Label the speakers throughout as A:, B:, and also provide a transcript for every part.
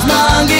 A: Tu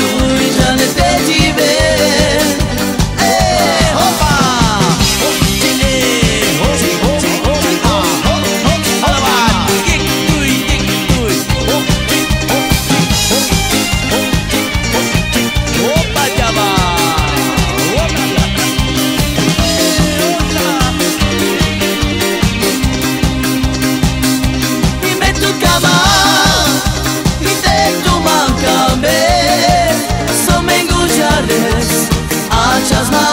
A: just my